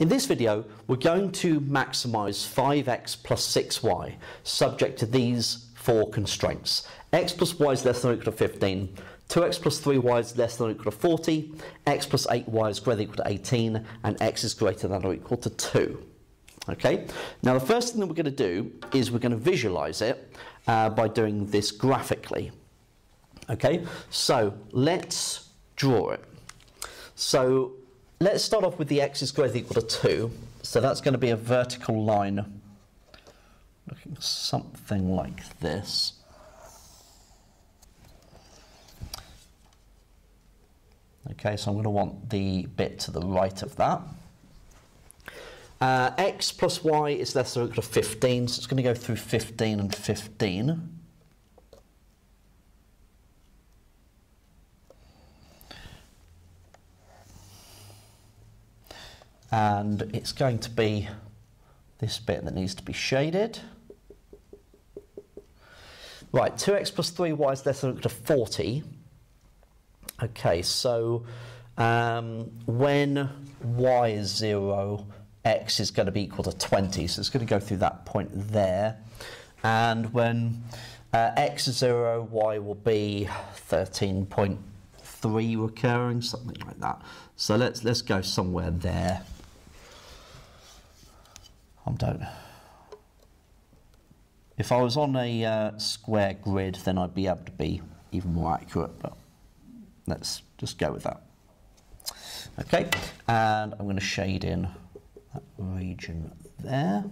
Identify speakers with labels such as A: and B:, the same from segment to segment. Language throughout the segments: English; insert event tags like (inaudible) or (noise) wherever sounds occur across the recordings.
A: In this video, we're going to maximise 5x plus 6y, subject to these four constraints. x plus y is less than or equal to 15, 2x plus 3y is less than or equal to 40, x plus 8y is greater than or equal to 18, and x is greater than or equal to 2. Okay, now the first thing that we're going to do is we're going to visualise it uh, by doing this graphically. Okay, so let's draw it. So let's start off with the x is greater than equal to 2. So that's going to be a vertical line looking something like this. Okay, so I'm going to want the bit to the right of that. Uh, x plus y is less than or equal to 15, so it's going to go through 15 and 15. And it's going to be this bit that needs to be shaded. Right, 2x plus 3y is less than or equal to 40. Okay, so um, when y is 0, x is going to be equal to 20, so it's going to go through that point there. And when uh, x is 0, y will be 13.3 recurring, something like that. So let's, let's go somewhere there. I don't. If I was on a uh, square grid, then I'd be able to be even more accurate, but let's just go with that. Okay, and I'm going to shade in that region there.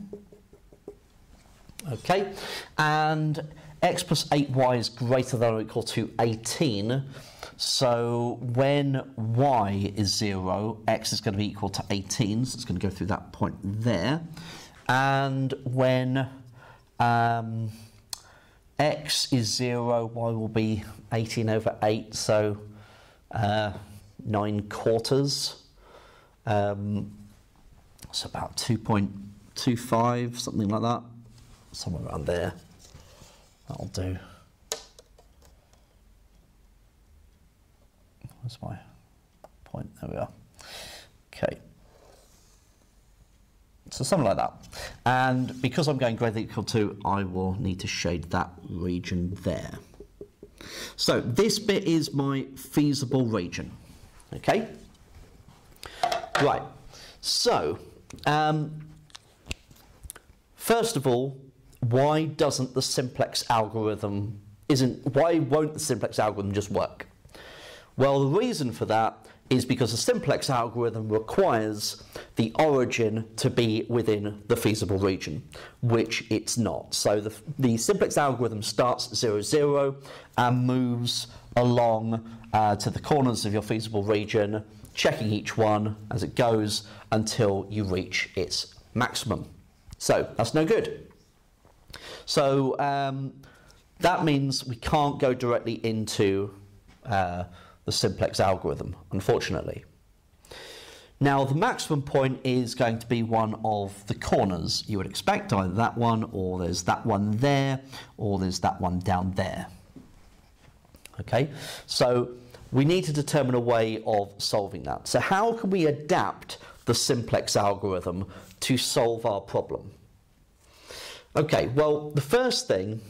A: Okay, and x plus 8y is greater than or equal to 18. So when y is 0, x is going to be equal to 18. So it's going to go through that point there. And when um, x is 0, y will be 18 over 8, so uh, 9 quarters. Um, it's about 2.25, something like that. Somewhere around there. That'll do. Where's my point? There we are. Okay. So something like that. And because I'm going greater than equal to, I will need to shade that region there. So this bit is my feasible region. Okay? Right. So, um, first of all, why doesn't the simplex algorithm isn't why won't the simplex algorithm just work? Well, the reason for that is because the simplex algorithm requires the origin to be within the feasible region, which it's not. So the, the simplex algorithm starts at 0, 0 and moves along uh, to the corners of your feasible region, checking each one as it goes until you reach its maximum. So that's no good. So um, that means we can't go directly into uh, the simplex algorithm, unfortunately. Now, the maximum point is going to be one of the corners you would expect, either that one, or there's that one there, or there's that one down there. Okay, so we need to determine a way of solving that. So how can we adapt the simplex algorithm to solve our problem? Okay, well, the first thing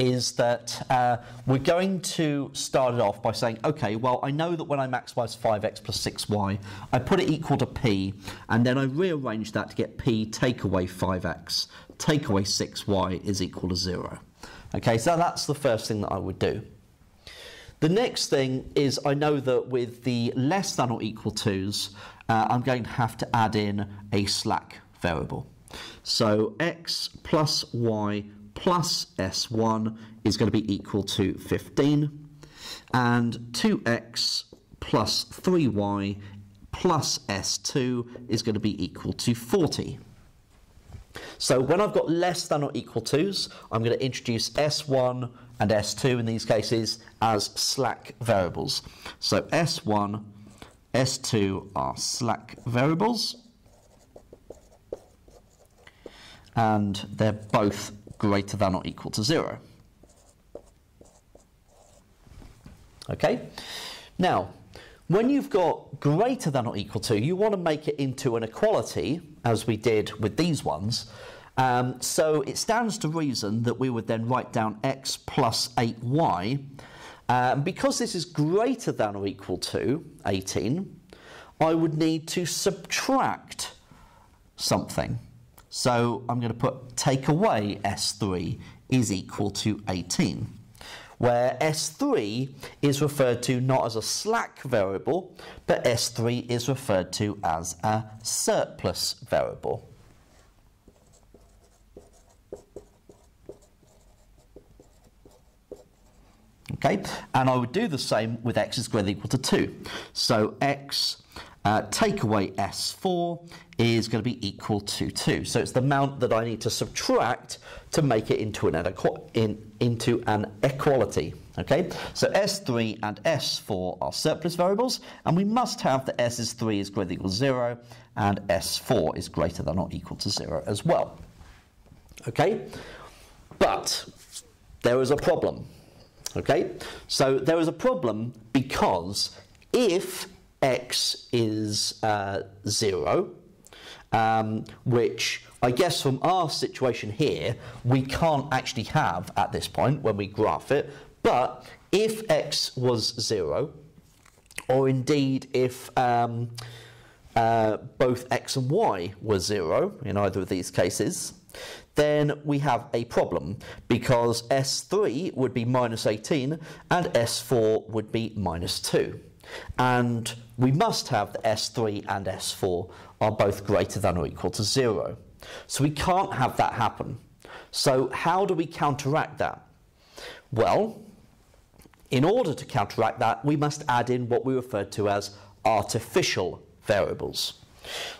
A: is that uh, we're going to start it off by saying, okay, well, I know that when I maximize 5x plus 6y, I put it equal to p, and then I rearrange that to get p take away 5x, take away 6y is equal to 0. Okay, so that's the first thing that I would do. The next thing is I know that with the less than or equal to's, uh, I'm going to have to add in a slack variable. So x plus y plus s1 is going to be equal to 15 and 2x plus 3y plus s2 is going to be equal to 40. So when I've got less than or equal to's, I'm going to introduce s1 and s2 in these cases as slack variables. So s1, s2 are slack variables and they're both greater than or equal to 0. Okay? Now, when you've got greater than or equal to, you want to make it into an equality, as we did with these ones. Um, so it stands to reason that we would then write down x plus 8y. Um, because this is greater than or equal to 18, I would need to subtract something. So I'm going to put take away S3 is equal to 18 where S3 is referred to not as a slack variable, but S3 is referred to as a surplus variable. Okay, and I would do the same with x is than equal to 2. So x uh, take away S4 is going to be equal to 2. So it's the amount that I need to subtract to make it into an, in, into an equality. Okay, so S3 and S4 are surplus variables, and we must have that S is 3 is greater than or equal to 0, and S4 is greater than or equal to 0 as well. Okay, but there is a problem. Okay, so there is a problem because if x is uh, 0, um, which I guess from our situation here, we can't actually have at this point when we graph it. But if x was 0, or indeed if um, uh, both x and y were 0 in either of these cases, then we have a problem because S3 would be minus 18 and S4 would be minus 2. And we must have that S3 and S4 are both greater than or equal to 0. So we can't have that happen. So how do we counteract that? Well, in order to counteract that, we must add in what we refer to as artificial variables.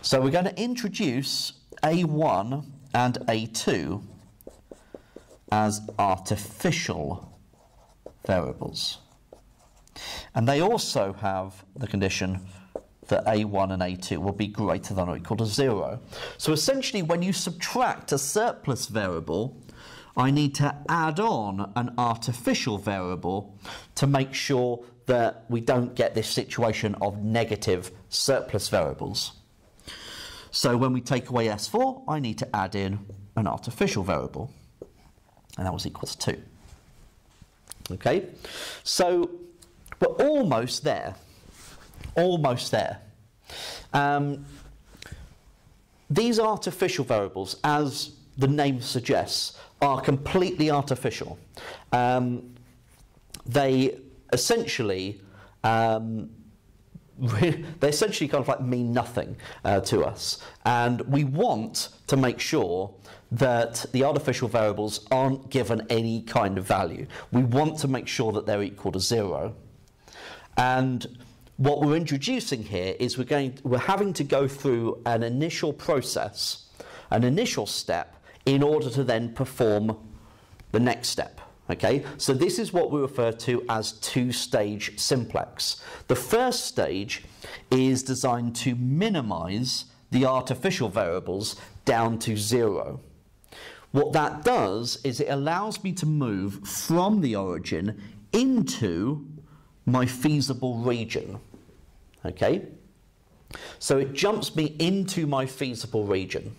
A: So we're going to introduce A1 and A2 as artificial variables. And they also have the condition that a1 and a2 will be greater than or equal to 0. So essentially, when you subtract a surplus variable, I need to add on an artificial variable to make sure that we don't get this situation of negative surplus variables. So when we take away S4, I need to add in an artificial variable, and that was equal to 2. Okay, so we're almost there. Almost there. Um, these artificial variables, as the name suggests, are completely artificial. Um, they essentially um, (laughs) they essentially kind of like mean nothing uh, to us. And we want to make sure that the artificial variables aren't given any kind of value. We want to make sure that they're equal to zero. And what we're introducing here is we're going we're having to go through an initial process, an initial step in order to then perform the next step. Okay, so this is what we refer to as two-stage simplex. The first stage is designed to minimize the artificial variables down to zero. What that does is it allows me to move from the origin into my feasible region. Okay? So it jumps me into my feasible region.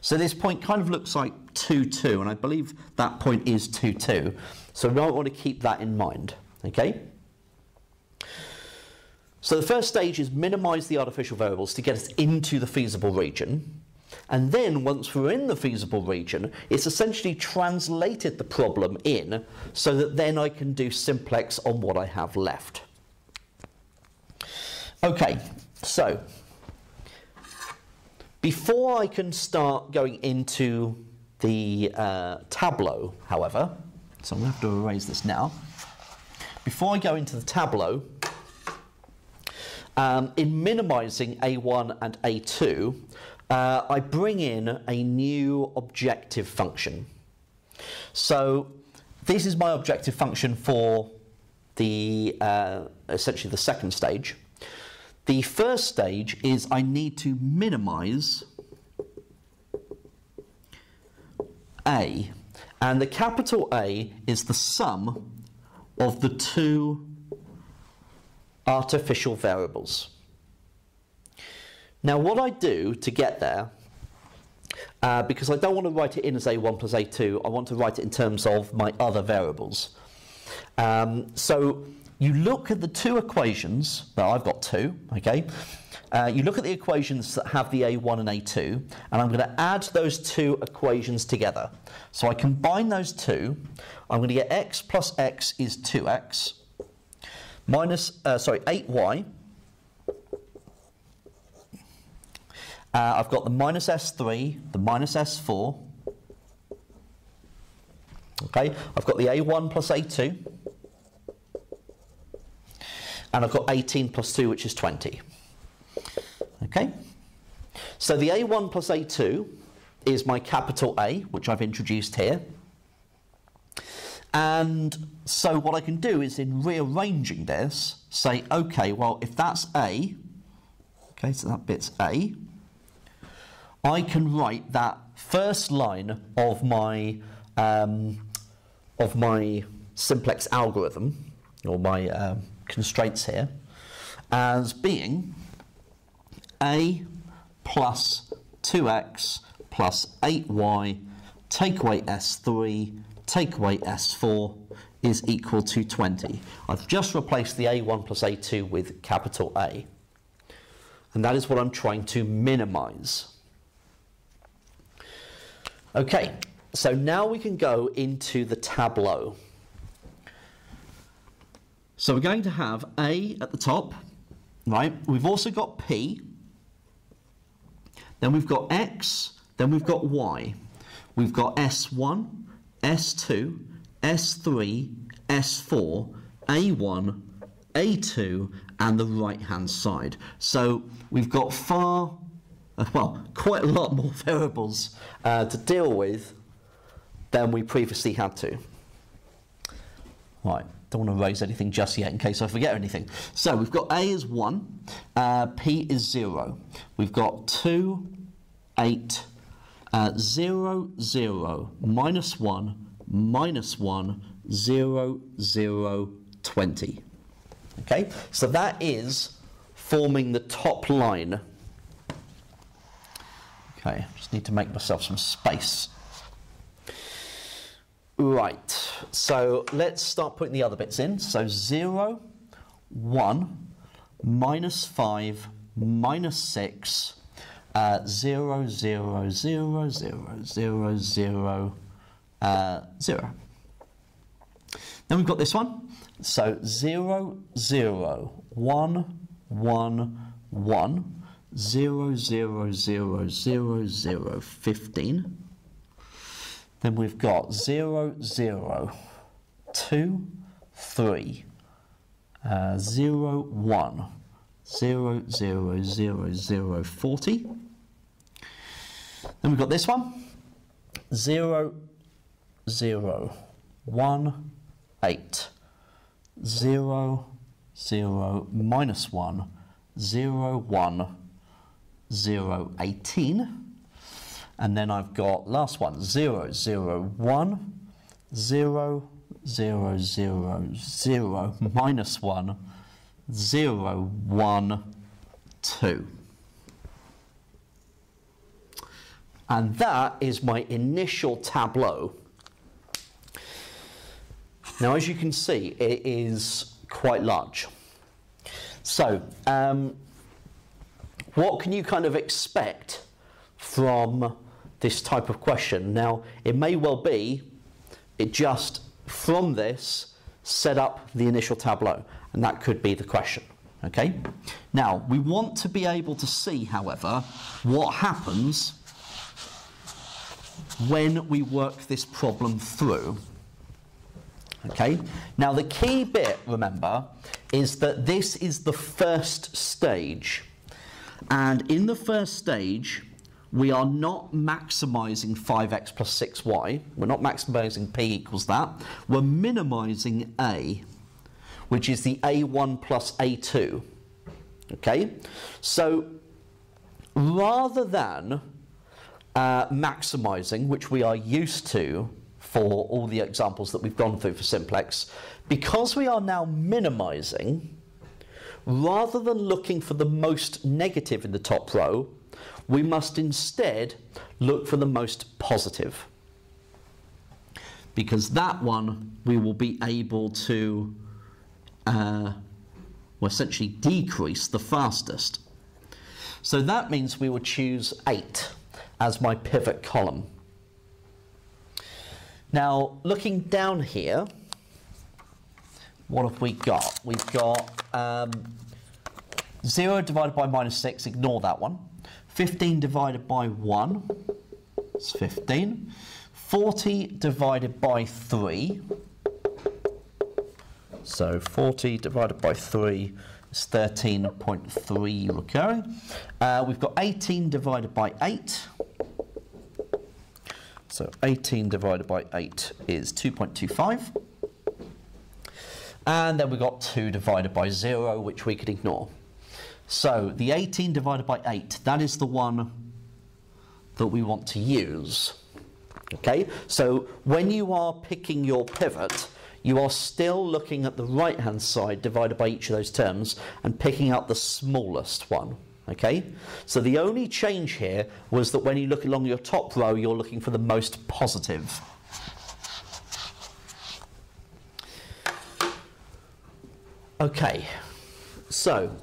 A: So this point kind of looks like 2, 2, and I believe that point is 2, 2. So we might want to keep that in mind. Okay? So the first stage is minimize the artificial variables to get us into the feasible region. And then once we're in the feasible region, it's essentially translated the problem in so that then I can do simplex on what I have left. Okay, so before I can start going into the uh, Tableau, however, so I'm going to have to erase this now. Before I go into the Tableau, um, in minimizing A1 and A2, uh, I bring in a new objective function. So this is my objective function for the uh, essentially the second stage. The first stage is I need to minimize A, and the capital A is the sum of the two artificial variables. Now what I do to get there, uh, because I don't want to write it in as a1 plus a2, I want to write it in terms of my other variables. Um, so you look at the two equations, well I've got two, okay, uh, you look at the equations that have the A1 and A2, and I'm going to add those two equations together. So I combine those two, I'm going to get x plus x is 2x, minus, uh, sorry, 8y. Uh, I've got the minus s3, the minus s4. Okay, I've got the a1 plus a2. And I've got 18 plus 2, which is 20. Okay? So the A1 plus A2 is my capital A, which I've introduced here. And so what I can do is in rearranging this, say, okay, well, if that's A, okay, so that bit's A, I can write that first line of my, um, of my simplex algorithm, or my um, constraints here, as being a plus 2x plus 8y, take away s3, take away s4 is equal to 20. I've just replaced the a1 plus a2 with capital A. And that is what I'm trying to minimize. Okay, so now we can go into the tableau. So we're going to have A at the top, right? We've also got P, then we've got X, then we've got Y. We've got S1, S2, S3, S4, A1, A2, and the right-hand side. So we've got far, (laughs) well, quite a lot more variables uh, to deal with than we previously had to. Right, don't want to raise anything just yet in case I forget anything. So we've got A is 1, uh, P is 0. We've got 2, 8, uh, 0, 0, minus 1, minus 1, 0, 0, 20. Okay, so that is forming the top line. Okay, just need to make myself some space. Right, so let's start putting the other bits in. So 0, 1, minus 5, minus 6, uh, 0, 0, 0, 0, 0, 0, uh, 0. Then we've got this one. So 0, 0, 1, 1, 1, 0, 0, 0, 0, 0, 15. Then we've got 0, 0, 2, 3, uh, 0, 1, 0, 0, 0, 0, 40. Then we've got this one 0, 0, 1, 8, 0, 0, minus 1, 0, 1, 0, 18. And then I've got last one 0, 0, 1, 0, 0, 0, 0, minus 1, 0, 1, 2. And that is my initial tableau. Now, as you can see, it is quite large. So, um, what can you kind of expect from this type of question? Now, it may well be it just from this set up the initial tableau. And that could be the question. Okay? Now, we want to be able to see, however, what happens when we work this problem through. Okay? Now, the key bit, remember, is that this is the first stage. And in the first stage, we are not maximizing 5x plus 6y. We're not maximizing p equals that. We're minimizing a which is the A1 plus A2. Okay? So rather than uh, maximizing, which we are used to for all the examples that we've gone through for simplex, because we are now minimizing, rather than looking for the most negative in the top row, we must instead look for the most positive. Because that one we will be able to uh, essentially decrease the fastest. So that means we will choose 8 as my pivot column. Now, looking down here, what have we got? We've got um, 0 divided by minus 6, ignore that one. 15 divided by 1 is 15. 40 divided by 3, so 40 divided by 3 is 13.3 recurring. Uh, we've got 18 divided by 8. So 18 divided by 8 is 2.25. And then we've got 2 divided by 0, which we could ignore. So the 18 divided by 8, that is the one that we want to use. Okay, so when you are picking your pivot, you are still looking at the right hand side divided by each of those terms and picking out the smallest one. Okay, so the only change here was that when you look along your top row, you're looking for the most positive. Okay, so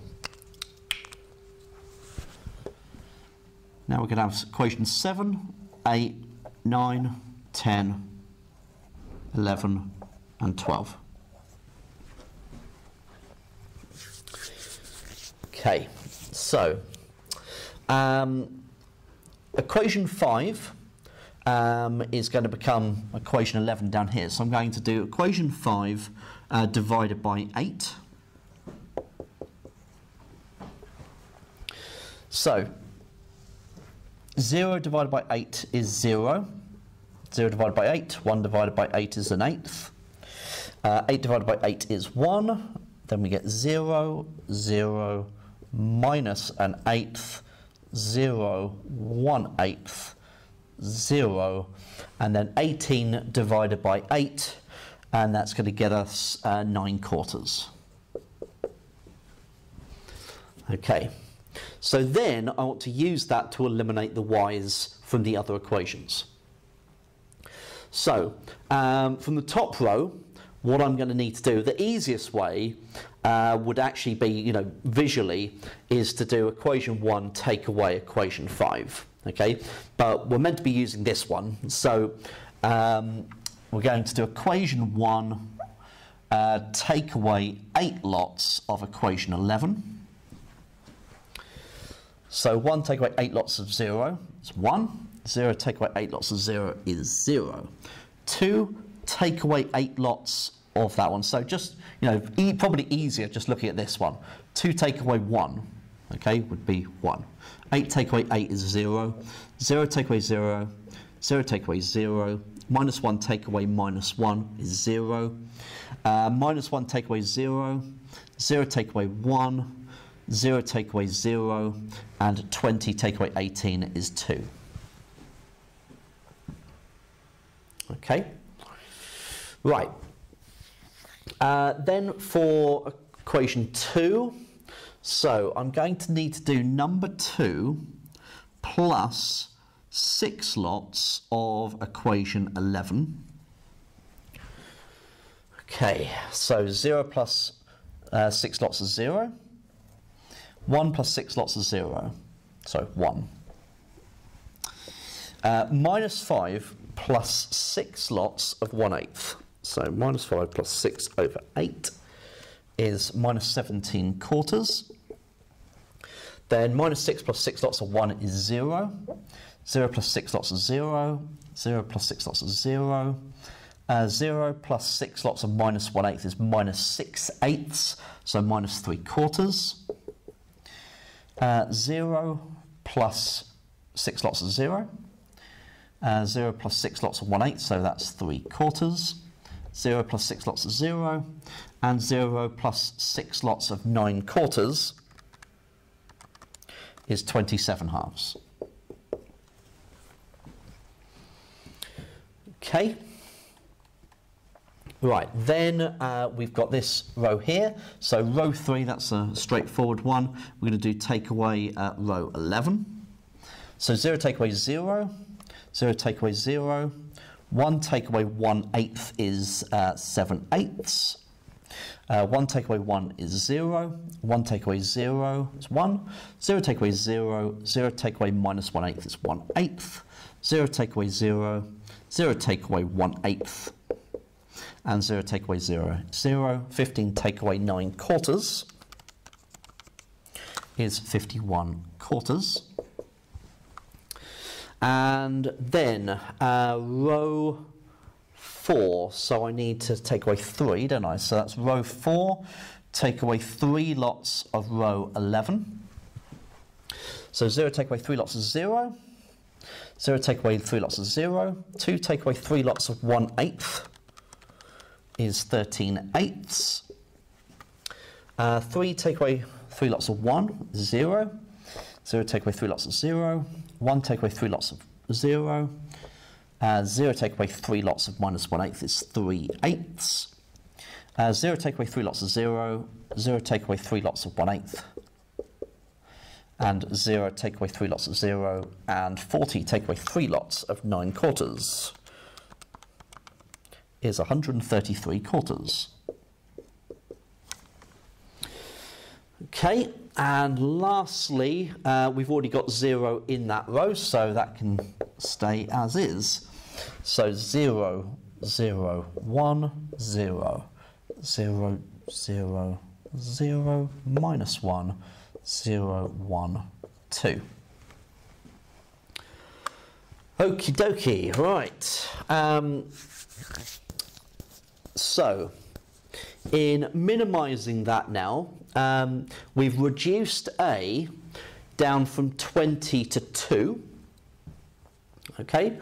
A: now we're going to have equation 7, 8, 9, 10, 11, and 12. Okay, so um, equation 5 um, is going to become equation 11 down here. So I'm going to do equation 5 uh, divided by 8. So 0 divided by 8 is 0. 0 divided by 8, 1 divided by 8 is an eighth. Uh, 8 divided by 8 is 1. Then we get 0, 0, minus an eighth, 0, 1 eighth, 0, and then 18 divided by 8, and that's going to get us uh, 9 quarters. Okay, so then I want to use that to eliminate the y's from the other equations. So, um, from the top row, what I'm going to need to do. The easiest way uh, would actually be, you know, visually, is to do equation 1 take away equation 5. Okay, but we're meant to be using this one, so um, we're going to do equation 1 uh, take away 8 lots of equation 11. So 1 take away 8 lots of 0 is 1. 0 take away 8 lots of 0 is 0. 2 take away 8 lots of that one. So just, you know, e probably easier just looking at this one. 2 take away 1, okay, would be 1. 8 take away 8 is 0. 0 take away 0. 0 take away 0. Minus 1 take away minus 1 is 0. Uh, minus 1 take away 0. 0 take away 1. 0 take away 0. And 20 take away 18 is 2. Okay? Right. Uh, then for equation 2, so I'm going to need to do number 2 plus 6 lots of equation 11. Okay, so 0 plus, uh, 6 lots is 0. 1 plus 6 lots of 0. So 1. Uh, minus 5 plus 6 lots of 1 eighth. So minus 5 plus 6 over 8 is minus 17 quarters. Then minus 6 plus 6 lots of 1 is 0. 0 plus 6 lots of 0. 0 plus 6 lots of 0. Uh, 0 plus 6 lots of minus 1 eighth is minus 6 eighths, so minus 3 quarters. Uh, 0 plus 6 lots of 0. Uh, 0 plus 6 lots of 1 eighth, so that's 3 quarters. 0 plus 6 lots of 0, and 0 plus 6 lots of 9 quarters is 27 halves. Okay. Right, then uh, we've got this row here. So row 3, that's a straightforward one. We're going to do take away uh, row 11. So 0 take away 0, 0 take away 0, 1 take away 1 eighth is uh, 7 eighths. Uh, 1 take away 1 is 0, 1 take away 0 is 1, 0 take away 0, 0 take away minus 1 eighth is 1 eighth, 0 take away 0, 0 take away 1 eighth, and 0 take away 0. 0, 15 take away 9 quarters is 51 quarters. And then uh, row 4, so I need to take away 3, don't I? So that's row 4, take away 3 lots of row 11. So 0 take away 3 lots of 0. 0 take away 3 lots of 0. 2 take away 3 lots of 1 eighth is 13 eighths. Uh, 3 take away 3 lots of 1, 0. 0 take away 3 lots of 0. 1 take away 3 lots of 0. Uh, 0 take away 3 lots of minus 1 eighth is 3 eighths. Uh, 0 take away 3 lots of 0. 0 take away 3 lots of 1 eighth. And 0 take away 3 lots of 0. And 40 take away 3 lots of 9 quarters is 133 quarters. Okay, and lastly, uh, we've already got 0 in that row, so that can stay as is. So 0, 0, 1, 0, 0, 0, 0, minus 1, 0, 1, 2. Okie dokie, right. Um, so, in minimizing that now, um, we've reduced A down from 20 to 2. Okay,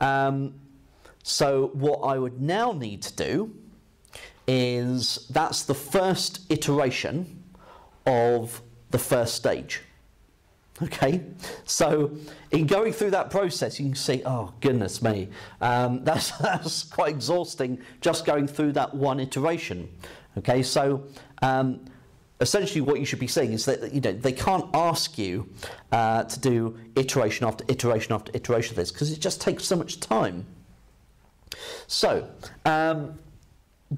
A: um, so what I would now need to do is that's the first iteration of the first stage. Okay, so in going through that process, you can see, oh goodness me, um, (laughs) that's, that's quite exhausting just going through that one iteration. Okay, so um, essentially what you should be saying is that you know they can't ask you uh, to do iteration after iteration after iteration of this because it just takes so much time. So um,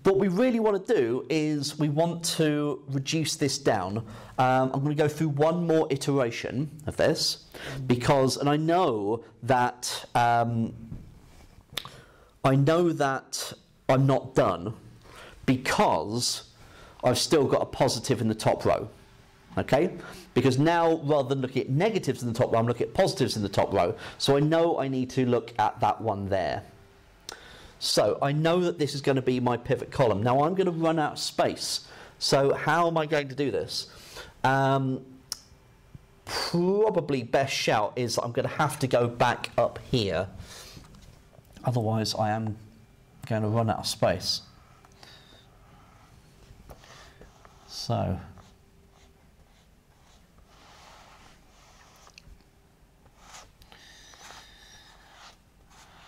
A: what we really want to do is we want to reduce this down. Um, I'm going to go through one more iteration of this because, and I know that um, I know that I'm not done because I've still got a positive in the top row. Okay? Because now, rather than looking at negatives in the top row, I'm looking at positives in the top row. So I know I need to look at that one there. So I know that this is going to be my pivot column. Now I'm going to run out of space. So how am I going to do this? Um, probably best shout is I'm going to have to go back up here. Otherwise I am going to run out of space. So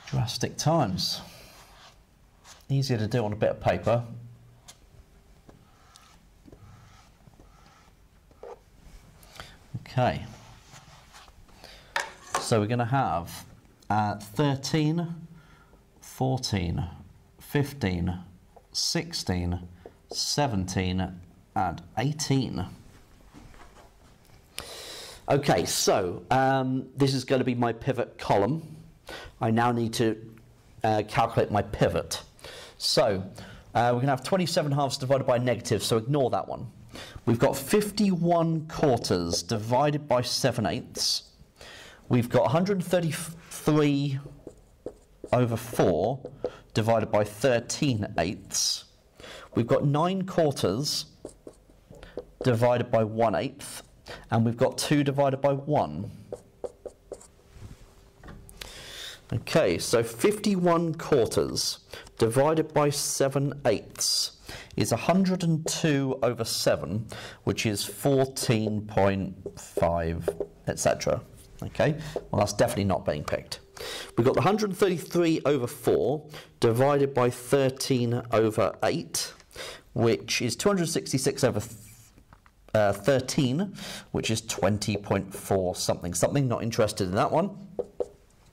A: drastic times easier to do on a bit of paper. Okay, so we're going to have uh, 13, 14, 15, 16, 17 and 18. Okay, so um, this is going to be my pivot column. I now need to uh, calculate my pivot. So uh, we're going to have 27 halves divided by negative, so ignore that one. We've got 51 quarters divided by 7 eighths. We've got 133 over 4 divided by 13 eighths. We've got 9 quarters divided by 1 eighth. And we've got 2 divided by 1. Okay, so 51 quarters divided by 7 eighths is 102 over 7, which is 14.5, etc. Okay, well that's definitely not being picked. We've got the 133 over 4 divided by 13 over 8, which is 266 over uh, 13, which is 20.4 something something. Not interested in that one.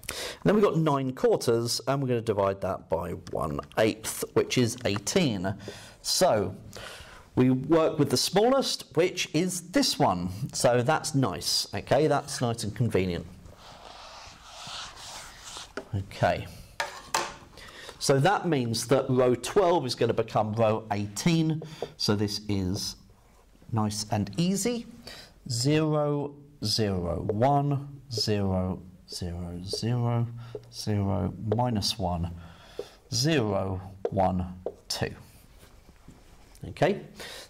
A: And then we've got 9 quarters, and we're going to divide that by 1 eighth, which is 18. So we work with the smallest, which is this one. So that's nice, okay? That's nice and convenient. Okay. So that means that row 12 is going to become row 18. So this is nice and easy. 0, 0, 1, 0, 0, 0, 0, minus 1, 0, 1, 2. Okay,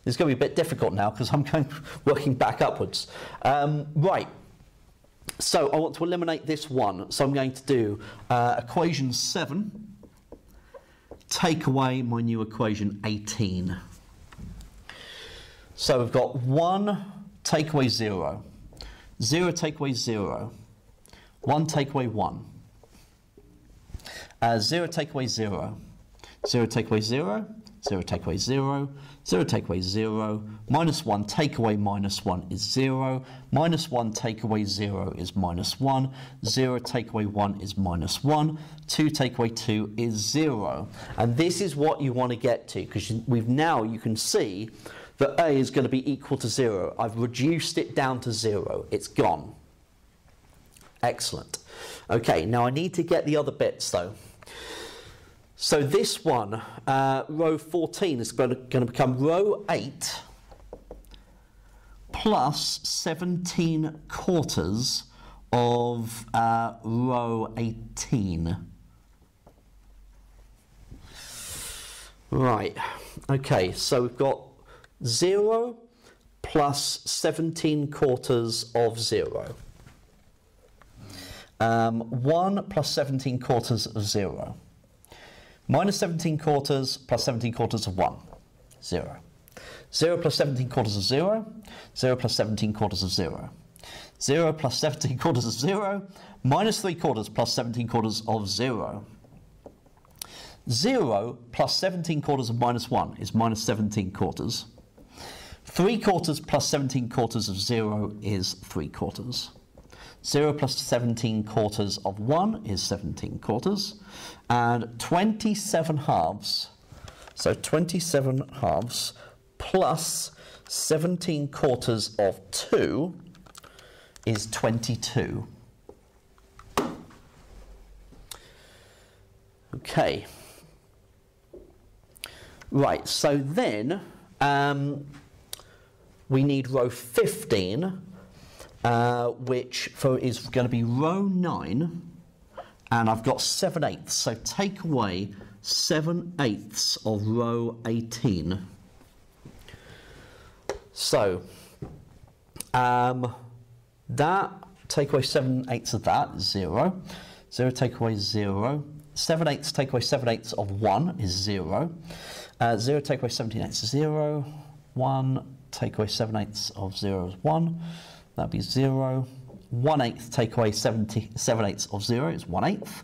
A: this is going to be a bit difficult now because I'm going (laughs) working back upwards. Um, right, so I want to eliminate this one. So I'm going to do uh, equation 7, take away my new equation 18. So we've got 1 take away 0, 0 take away 0, 1 take away 1, uh, 0 take away 0, 0 take away 0, 0 take away 0, 0 take away 0, minus 1 take away minus 1 is 0, minus 1 take away 0 is minus 1, 0 take away 1 is minus 1, 2 take away 2 is 0. And this is what you want to get to because we've now, you can see that A is going to be equal to 0. I've reduced it down to 0. It's gone. Excellent. Okay, now I need to get the other bits though. So this one, uh, row 14, is going to, become row 8 plus 17 quarters of uh, row 18. Right, okay, so we've got 0 plus 17 quarters of 0. Um, 1 plus 17 quarters of 0. Minus 17 quarters plus 17 quarters of 1. 0. 0 plus 17 quarters of 0. 0 plus 17 quarters of 0. 0 plus 17 (laughs) quarters of 0. Minus 3 quarters plus 17 quarters of 0. 0 plus 17 quarters of minus 1 is minus 17 quarters. 3 quarters plus 17 quarters of 0 is 3 quarters. 0 plus 17 quarters of 1 is 17 quarters. And 27 halves, so 27 halves plus 17 quarters of 2 is 22. Okay. Right, so then um, we need row 15 uh, which for, is going to be row 9, and I've got 7 eighths. So take away 7 eighths of row 18. So, um, that, take away 7 eighths of that, 0. 0 take away 0. 7 eighths take away 7 eighths of 1 is 0. Uh, 0 take away 17 eighths is 0. 1 take away 7 eighths of 0 is 1. That'd be 0. 1 eighth take away 70, 7 eighths of 0 is 1 eighth.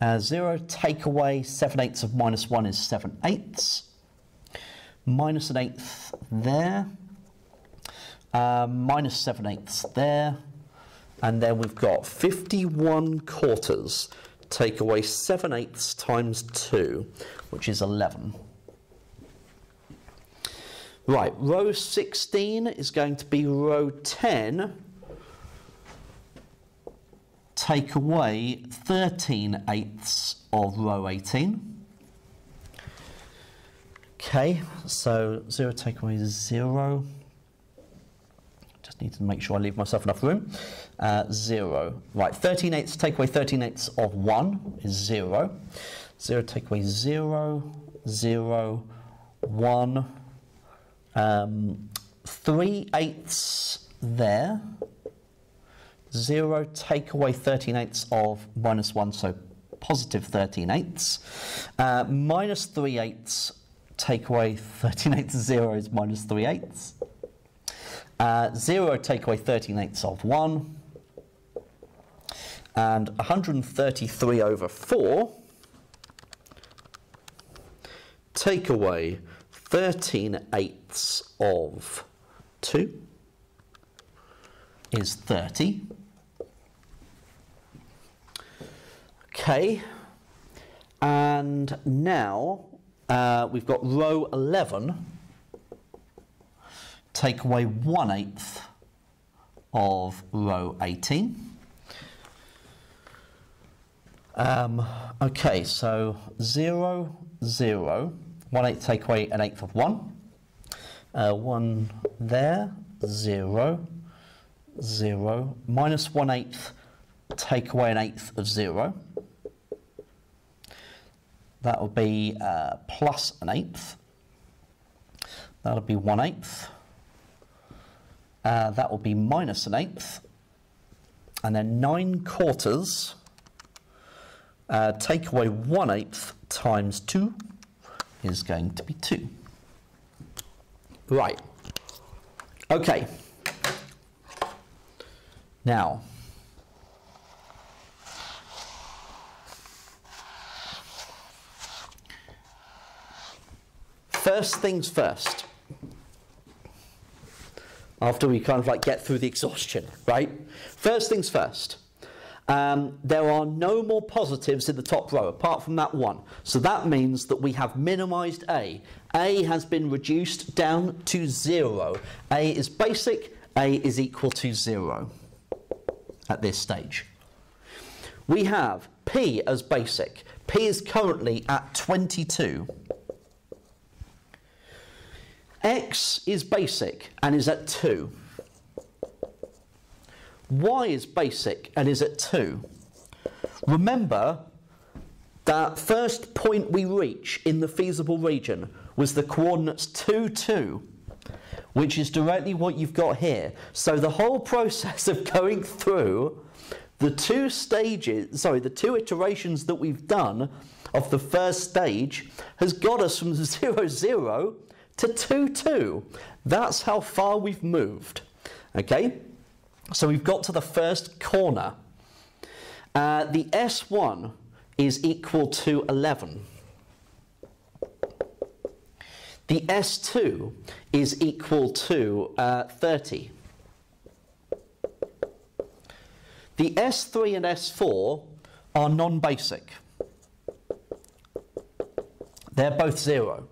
A: Uh, 0 take away 7 eighths of minus 1 is 7 eighths. Minus an eighth there. Uh, minus 7 eighths there. And then we've got 51 quarters take away 7 eighths times 2, which is 11. Right, row 16 is going to be row 10. Take away 13 eighths of row 18. Okay, so 0 take away 0. Just need to make sure I leave myself enough room. Uh, 0. Right, 13 eighths take away 13 eighths of 1 is 0. 0 take away 0, 0, 1, um, 3 eighths there. 0 take away 13 eighths of minus 1, so positive 13 eighths. Uh, minus 3 eighths take away 13 eighths of 0 is minus 3 eighths. Uh, 0 take away 13 eighths of 1. And 133 over 4, take away 13 eighths of 2 is 30. Okay, and now uh, we've got row 11, take away 1 eighth of row 18. Um, okay, so 0, 0, 1 eighth take away an eighth of 1. Uh, 1 there, 0, 0, minus 1 eighth take away an eighth of 0. That will be uh, plus an eighth. That'll be 1 eighth. Uh, that will be minus an eighth. And then 9 quarters. Uh, take away 1 eighth times 2 is going to be 2. Right. Okay. Now, first things first. After we kind of like get through the exhaustion, right? First things first. Um, there are no more positives in the top row apart from that one. So that means that we have minimized A. A has been reduced down to zero. A is basic, A is equal to zero at this stage. We have P as basic. P is currently at 22. X is basic and is at 2. Y is basic and is at 2. Remember that first point we reach in the feasible region was the coordinates 2, 2, which is directly what you've got here. So the whole process (laughs) of going through the two stages, sorry, the two iterations that we've done of the first stage has got us from (laughs) 0, 0 to 2, 2. That's how far we've moved. Okay? So we've got to the first corner. Uh, the S1 is equal to 11. The S2 is equal to uh, 30. The S3 and S4 are non-basic. They're both zero.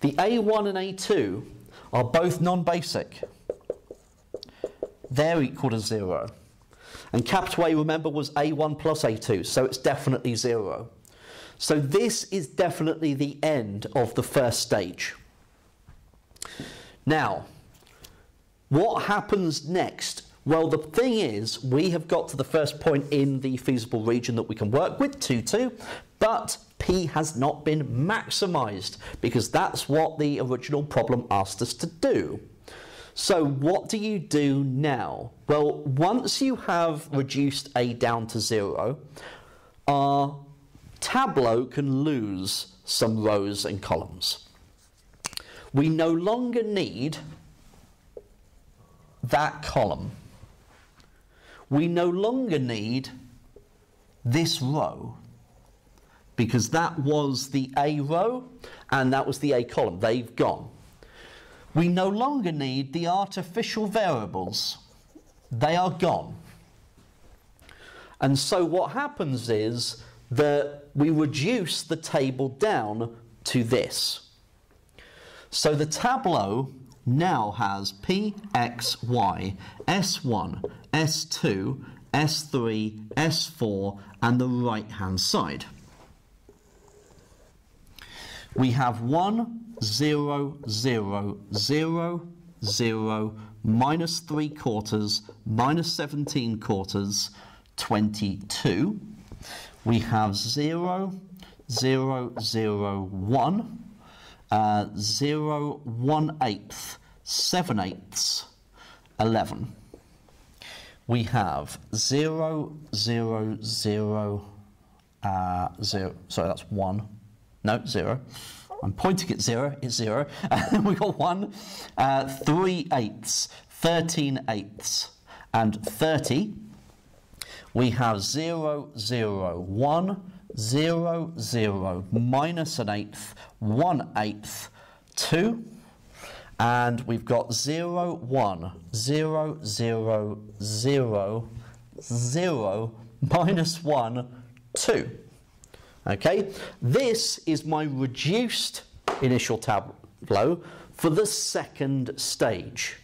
A: The A1 and A2 are both non-basic. They're equal to zero. And capital A, remember, was A1 plus A2, so it's definitely zero. So this is definitely the end of the first stage. Now, what happens next? Well, the thing is, we have got to the first point in the feasible region that we can work with, 2, 2, but P has not been maximised because that's what the original problem asked us to do. So what do you do now? Well, once you have reduced A down to zero, our tableau can lose some rows and columns. We no longer need that column. We no longer need this row because that was the A row and that was the A column. They've gone. We no longer need the artificial variables. They are gone. And so what happens is that we reduce the table down to this. So the tableau now has P, X, Y, S1, S2, S3, S4, and the right-hand side we have 1, 0, 0, 0, 0, minus 3 quarters, minus 17 quarters, 22. We have 0, 0, 0, 1, uh, 0, 1 eighth, 7 eighths, 11. We have 0, 0, 0, uh, 0, sorry, that's 1, no, 0. I'm pointing at zero, it's zero. (laughs) And we got one, uh, three eighths, 13 eighths, and 30. we have 0, 0, 1, 0, 0, minus an eighth, one eighth, 2, and we've got 0, 1, 0, 0, 0, 0, minus 1, 2. Okay, this is my reduced initial tableau for the second stage.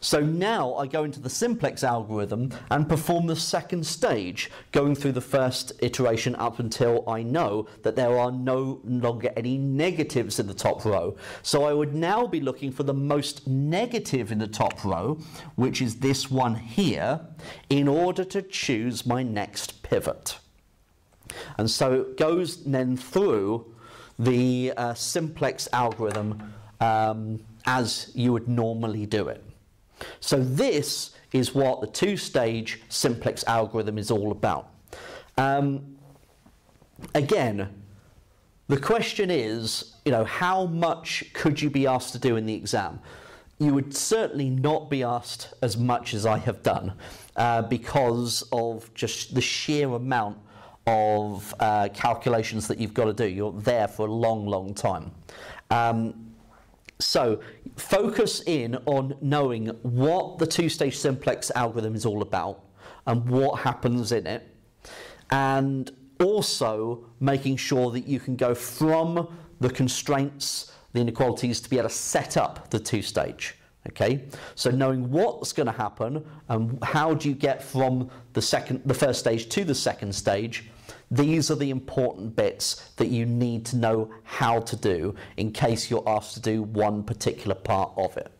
A: So now I go into the simplex algorithm and perform the second stage, going through the first iteration up until I know that there are no longer any negatives in the top row. So I would now be looking for the most negative in the top row, which is this one here, in order to choose my next pivot. And so it goes then through the uh, simplex algorithm um, as you would normally do it. So this is what the two-stage simplex algorithm is all about. Um, again, the question is, you know, how much could you be asked to do in the exam? You would certainly not be asked as much as I have done uh, because of just the sheer amount of uh, calculations that you've got to do. You're there for a long, long time. Um, so focus in on knowing what the two-stage simplex algorithm is all about and what happens in it. And also making sure that you can go from the constraints, the inequalities, to be able to set up the two-stage. Okay, so knowing what's going to happen and how do you get from the second, the first stage to the second stage, these are the important bits that you need to know how to do in case you're asked to do one particular part of it.